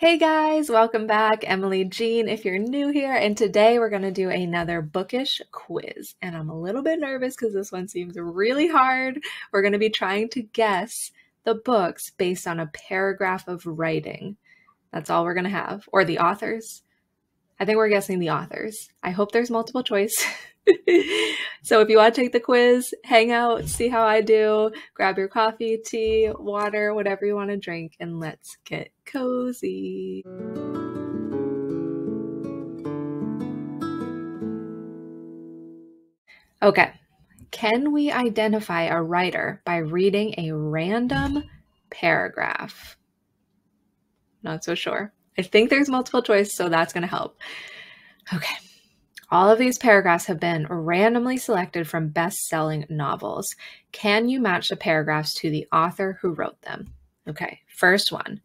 Hey guys, welcome back. Emily Jean, if you're new here, and today we're going to do another bookish quiz. And I'm a little bit nervous because this one seems really hard. We're going to be trying to guess the books based on a paragraph of writing. That's all we're going to have, or the authors. I think we're guessing the authors. I hope there's multiple choice. so if you want to take the quiz, hang out, see how I do, grab your coffee, tea, water, whatever you want to drink, and let's get cozy. Okay, can we identify a writer by reading a random paragraph? Not so sure. I think there's multiple choice, so that's going to help. Okay. All of these paragraphs have been randomly selected from best selling novels. Can you match the paragraphs to the author who wrote them? Okay, first one.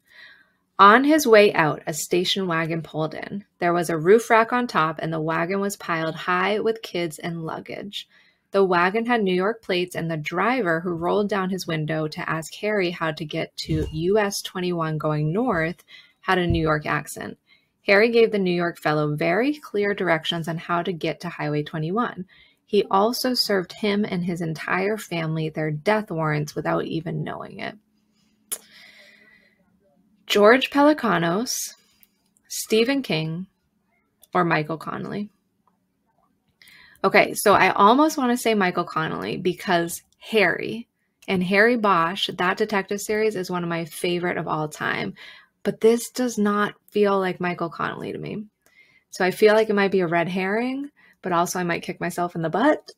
On his way out, a station wagon pulled in. There was a roof rack on top, and the wagon was piled high with kids and luggage. The wagon had New York plates, and the driver, who rolled down his window to ask Harry how to get to US 21 going north, had a New York accent. Harry gave the New York fellow very clear directions on how to get to Highway 21. He also served him and his entire family their death warrants without even knowing it. George Pelecanos, Stephen King, or Michael Connelly. Okay, so I almost want to say Michael Connelly because Harry and Harry Bosch, that detective series is one of my favorite of all time but this does not feel like Michael Connelly to me. So I feel like it might be a red herring, but also I might kick myself in the butt.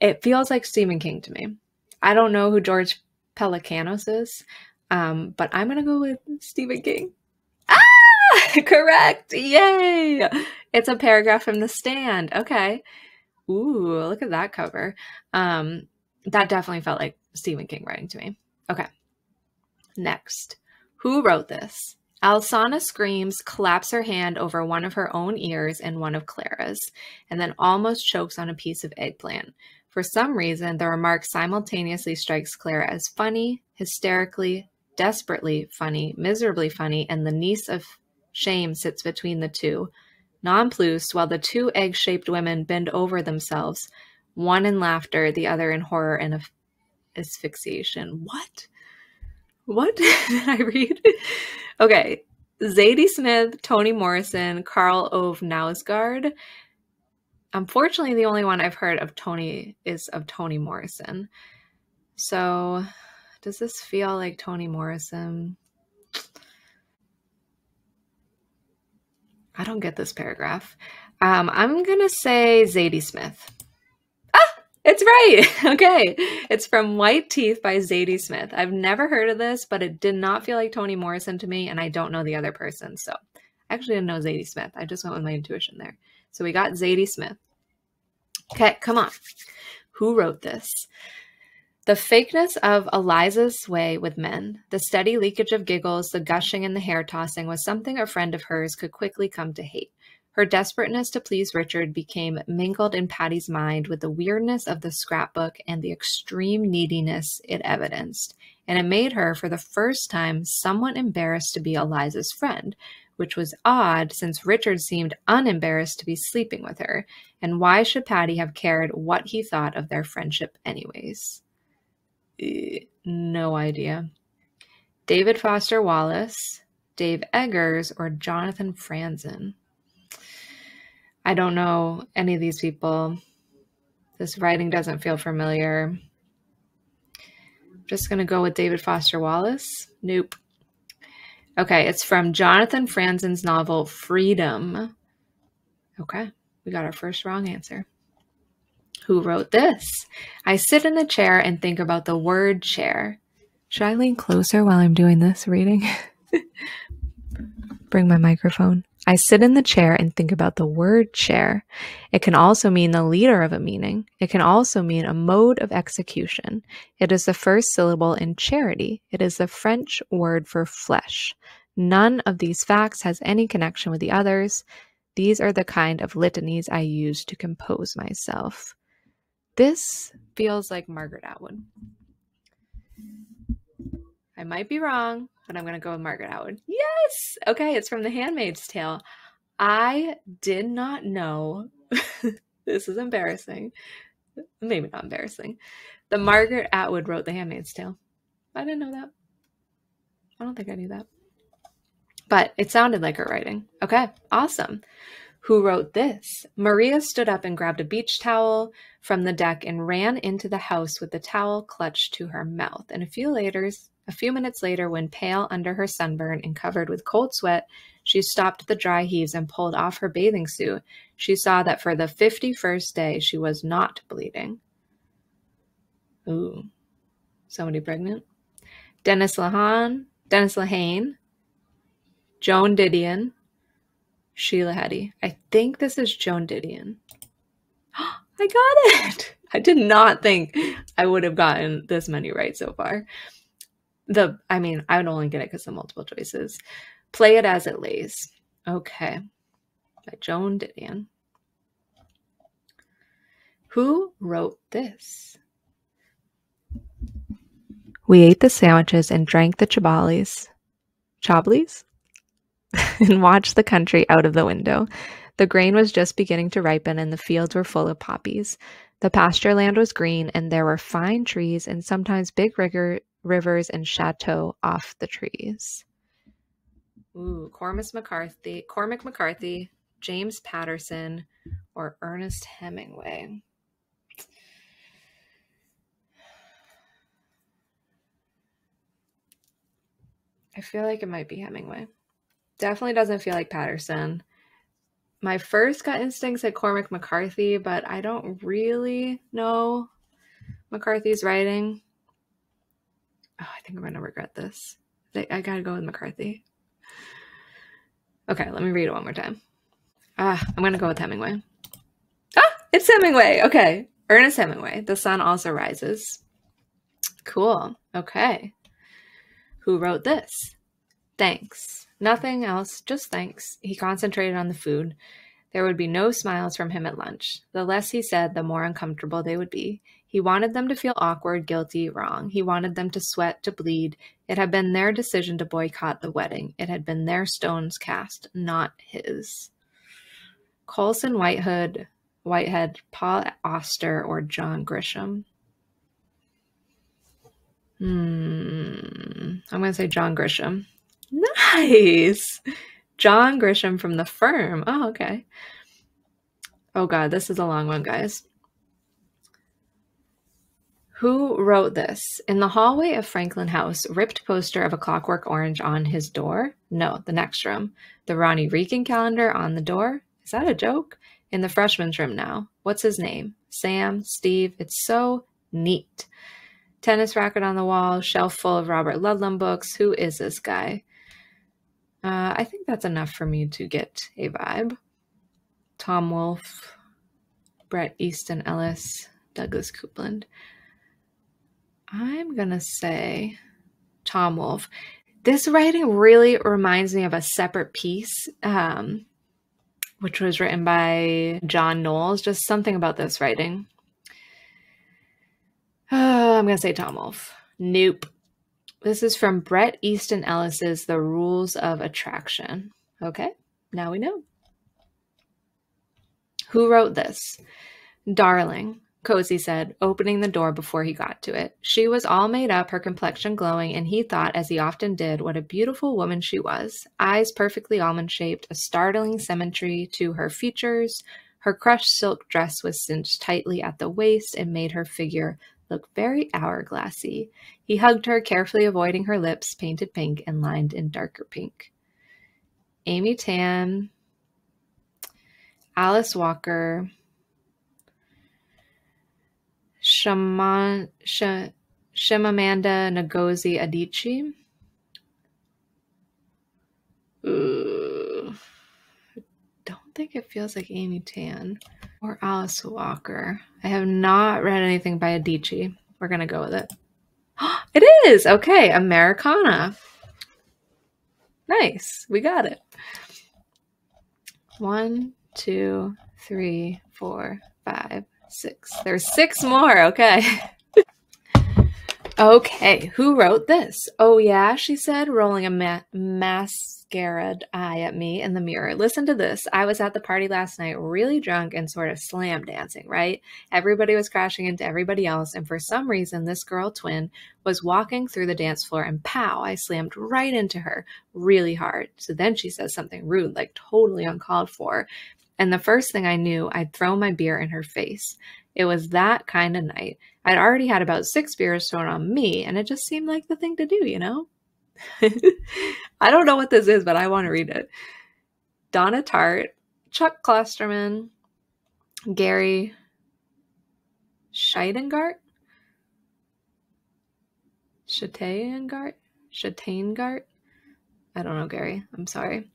It feels like Stephen King to me. I don't know who George Pelecanos is, um, but I'm going to go with Stephen King. Ah, correct. Yay. It's a paragraph from The Stand. Okay. Ooh, look at that cover. Um, that definitely felt like Stephen King writing to me. Okay. Next. Who wrote this? Alsana screams, claps her hand over one of her own ears and one of Clara's, and then almost chokes on a piece of eggplant. For some reason, the remark simultaneously strikes Clara as funny, hysterically, desperately funny, miserably funny, and the niece of shame sits between the two, nonplussed, while the two egg shaped women bend over themselves, one in laughter, the other in horror and asphyxiation. What? What did I read? okay. Zadie Smith, Toni Morrison, Carl Ove Knausgaard. Unfortunately, the only one I've heard of Toni is of Toni Morrison. So, does this feel like Toni Morrison? I don't get this paragraph. Um, I'm going to say Zadie Smith. It's right. Okay. It's from White Teeth by Zadie Smith. I've never heard of this, but it did not feel like Toni Morrison to me, and I don't know the other person. So I actually didn't know Zadie Smith. I just went with my intuition there. So we got Zadie Smith. Okay, come on. Who wrote this? The fakeness of Eliza's way with men, the steady leakage of giggles, the gushing and the hair tossing was something a friend of hers could quickly come to hate. Her desperateness to please Richard became mingled in Patty's mind with the weirdness of the scrapbook and the extreme neediness it evidenced, and it made her, for the first time, somewhat embarrassed to be Eliza's friend, which was odd since Richard seemed unembarrassed to be sleeping with her, and why should Patty have cared what he thought of their friendship, anyways? No idea. David Foster Wallace, Dave Eggers, or Jonathan Franzen? I don't know any of these people. This writing doesn't feel familiar. I'm just going to go with David Foster Wallace. Nope. Okay, it's from Jonathan Franzen's novel Freedom. Okay, we got our first wrong answer. Who wrote this? I sit in a chair and think about the word chair. Should I lean closer while I'm doing this reading? Bring my microphone. I sit in the chair and think about the word chair. It can also mean the leader of a meeting. It can also mean a mode of execution. It is the first syllable in charity. It is the French word for flesh. None of these facts has any connection with the others. These are the kind of litanies I use to compose myself. This feels like Margaret Atwood. I might be wrong, but I'm going to go with Margaret Atwood. Yes! Okay, it's from The Handmaid's Tale. I did not know. this is embarrassing. Maybe not embarrassing. The Margaret Atwood wrote The Handmaid's Tale. I didn't know that. I don't think I knew that. But it sounded like her writing. Okay, awesome. Who wrote this? Maria stood up and grabbed a beach towel from the deck and ran into the house with the towel clutched to her mouth. And a few later, a few minutes later, when pale under her sunburn and covered with cold sweat, she stopped the dry heaves and pulled off her bathing suit. She saw that for the 51st day she was not bleeding. Ooh. Somebody pregnant? Dennis Lehane, Dennis Lehane, Joan Didion, Sheila Heti. I think this is Joan Didion. I got it. I did not think I would have gotten this many right so far. The, I mean, I would only get it because of multiple choices. Play it as it lays. Okay. By Joan Didion. Who wrote this? We ate the sandwiches and drank the chablis. Chablis? and watched the country out of the window. The grain was just beginning to ripen and the fields were full of poppies. The pasture land was green and there were fine trees and sometimes big rigor, rivers and chateaux off the trees. Ooh, Cormac McCarthy, Cormac McCarthy, James Patterson, or Ernest Hemingway. I feel like it might be Hemingway. Definitely doesn't feel like Patterson. My first gut instinct said Cormac McCarthy, but I don't really know McCarthy's writing. Oh, I think I'm to regret this. I got to go with McCarthy. Okay, let me read it one more time. Ah, I'm to go with Hemingway. Ah, it's Hemingway. Okay. Ernest Hemingway. The sun also rises. Cool. Okay. Who wrote this? Thanks. Nothing else, just thanks. He concentrated on the food. There would be no smiles from him at lunch. The less he said, the more uncomfortable they would be. He wanted them to feel awkward, guilty, wrong. He wanted them to sweat, to bleed. It had been their decision to boycott the wedding. It had been their stones cast, not his. Colson Whitehead, Whitehead, Paul Auster, or John Grisham. Hmm. I'm going to say John Grisham. Nice. John Grisham from The Firm. Oh, okay. Oh, God, this is a long one, guys. Who wrote this? In the hallway of Franklin House, ripped poster of a clockwork orange on his door? No, the next room. The Ronnie Reagan calendar on the door? Is that a joke? In the freshman's room now. What's his name? Sam? Steve? It's so neat tennis racket on the wall, shelf full of Robert Ludlum books. Who is this guy? Uh, I think that's enough for me to get a vibe. Tom Wolfe, Bret Easton Ellis, Douglas Coupland. I'm going to say Tom Wolfe. This writing really reminds me of a separate piece, um, which was written by John Knowles. Just something about this writing. Uh, I'm going to say Tom Wolfe. Nope. This is from Bret Easton Ellis's The Rules of Attraction. Okay, now we know. Who wrote this? Darling, Cozy said, opening the door before he got to it. She was all made up, her complexion glowing, and he thought, as he often did, what a beautiful woman she was. Eyes perfectly almond shaped, a startling symmetry to her features. Her crushed silk dress was cinched tightly at the waist and made her figure look very hourglassy. He hugged her, carefully avoiding her lips, painted pink and lined in darker pink. Amy Tan, Alice Walker, Shaman, Sh- Chimamanda Ngozi Adichie. Don't think it feels like Amy Tan or Alice Walker. I have not read anything by Adichie. We're going to go with it. It is! Okay, Americana. Nice. We got it. One, two, three, four, five, six. There's six more. Okay. Okay, who wrote this? Oh, yeah, she said, rolling a ma- mascara eye at me in the mirror. Listen to this. I was at the party last night, really drunk and sort of slam dancing, right? Everybody was crashing into everybody else, and for some reason, this girl twin was walking through the dance floor, and pow, I slammed right into her really hard. So then she says something rude, like totally uncalled for. And the first thing I knew, I'd throw my beer in her face. It was that kind of night. I'd already had about six beers thrown on me, and it just seemed like the thing to do, you know? I don't know what this is, but I want to read it. Donna Tartt, Chuck Klosterman, Gary Scheidengart, Shatangart, Shatangart. I don't know, Gary. I'm sorry.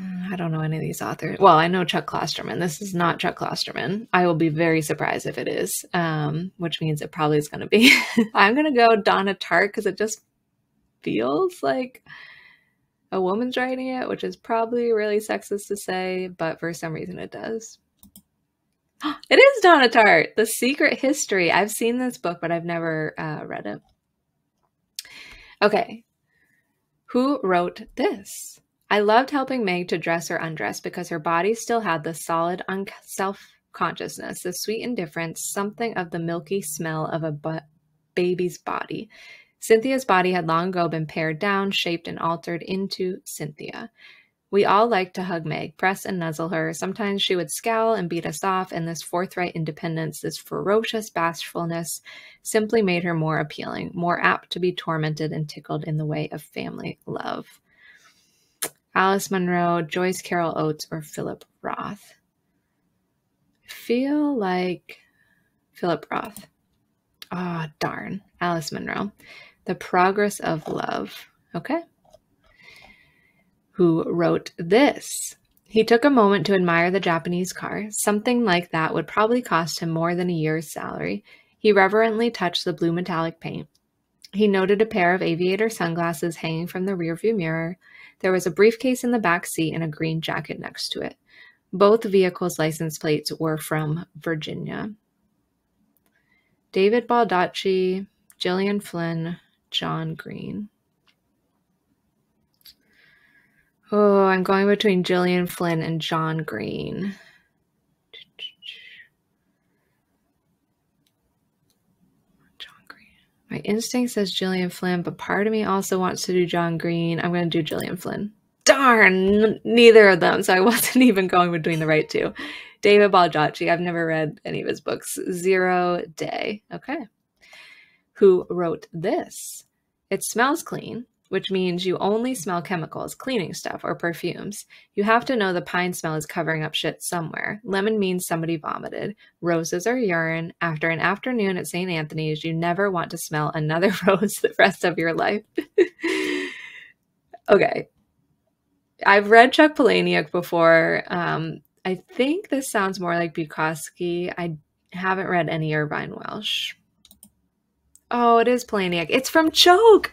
I don't know any of these authors. Well, I know Chuck Klosterman. This is not Chuck Klosterman. I will be very surprised if it is, um, which means it probably is going to be. I'm going to go Donna Tartt because it just feels like a woman's writing it, which is probably really sexist to say, but for some reason it does. It is Donna Tartt, The Secret History. I've seen this book, but I've never uh, read it. Okay. Who wrote this? I loved helping Meg to dress or undress because her body still had the solid self consciousness, the sweet indifference, something of the milky smell of a baby's body. Cynthia's body had long ago been pared down, shaped, and altered into Cynthia. We all liked to hug Meg, press and nuzzle her. Sometimes she would scowl and beat us off, and this forthright independence, this ferocious bashfulness, simply made her more appealing, more apt to be tormented and tickled in the way of family love. Alice Munro, Joyce Carol Oates, or Philip Roth. I feel like Philip Roth. Ah, oh, darn. Alice Munro. The Progress of Love. Okay. Who wrote this? He took a moment to admire the Japanese car. Something like that would probably cost him more than a year's salary. He reverently touched the blue metallic paint. He noted a pair of aviator sunglasses hanging from the rearview mirror. There was a briefcase in the back seat and a green jacket next to it. Both vehicles' license plates were from Virginia. David Baldacci, Gillian Flynn, John Green. Oh, I'm going between Gillian Flynn and John Green. My instinct says Gillian Flynn, but part of me also wants to do John Green. I'm going to do Gillian Flynn. Darn, neither of them. So I wasn't even going between the right two. David Baldacci. I've never read any of his books. Zero Day. Okay. Who wrote this? It smells clean which means you only smell chemicals, cleaning stuff, or perfumes. You have to know the pine smell is covering up shit somewhere. Lemon means somebody vomited. Roses are urine. After an afternoon at St. Anthony's, you never want to smell another rose the rest of your life. okay. I've read Chuck Palahniuk before. Um, I think this sounds more like Bukowski. I haven't read any Irvine Welsh. Oh, it is Palahniuk. It's from Choke.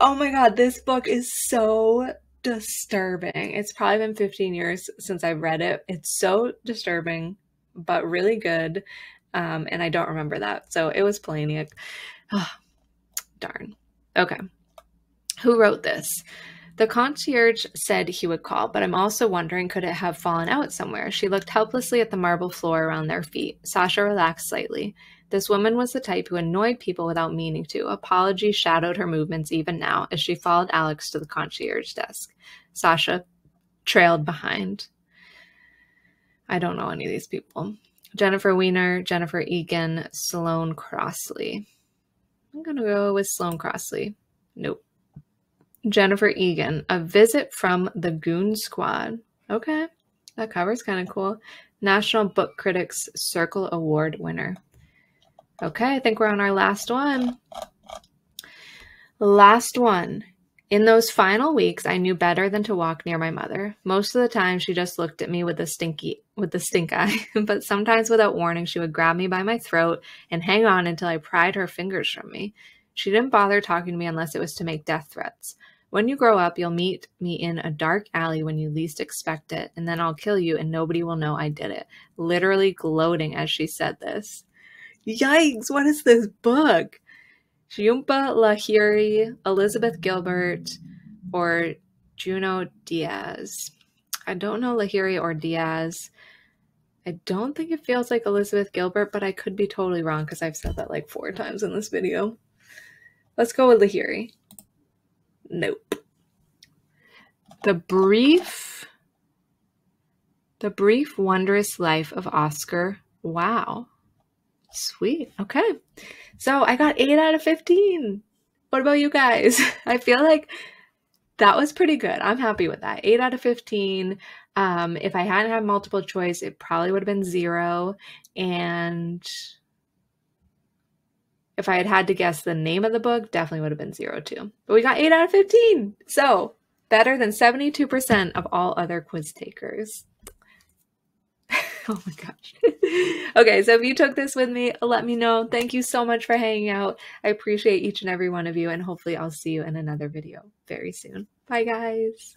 Oh my god, this book is so disturbing. It's probably been 15 years since I've read it. It's so disturbing, but really good. Um, and I don't remember that. So it was Palahniuk. Oh, darn. Okay. Who wrote this? The concierge said he would call, but I'm also wondering could it have fallen out somewhere? She looked helplessly at the marble floor around their feet. Sasha relaxed slightly. This woman was the type who annoyed people without meaning to. Apology shadowed her movements even now as she followed Alex to the concierge desk. Sasha trailed behind. I don't know any of these people. Jennifer Weiner, Jennifer Egan, Sloane Crosley. I'm going to go with Sloane Crosley. Nope. Jennifer Egan, A Visit from the Goon Squad. Okay, that cover's kind of cool. National Book Critics Circle Award winner. Okay, I think we're on our last one. Last one. In those final weeks, I knew better than to walk near my mother. Most of the time, she just looked at me with a stinky, with the stink eye. but sometimes, without warning, she would grab me by my throat and hang on until I pried her fingers from me. She didn't bother talking to me unless it was to make death threats. When you grow up, you'll meet me in a dark alley when you least expect it, and then I'll kill you and nobody will know I did it. Literally gloating as she said this. Yikes, what is this book? Jhumpa Lahiri, Elizabeth Gilbert, or Junot Diaz. I don't know Lahiri or Diaz. I don't think it feels like Elizabeth Gilbert, but I could be totally wrong because I've said that like four times in this video. Let's go with Lahiri. Nope. The brief The brief wondrous life of Oscar. Wow. Sweet. Okay. So I got 8 out of 15. What about you guys? I feel like that was pretty good. I'm happy with that. 8 out of 15. Um, if I hadn't had multiple choice, it probably would have been zero. And if I had had to guess the name of the book, definitely would have been zero too. But we got 8 out of 15. So better than 72% of all other quiz takers. oh my gosh. okay, so if you took this with me, let me know. Thank you so much for hanging out. I appreciate each and every one of you, and hopefully, I'll see you in another video very soon. Bye, guys.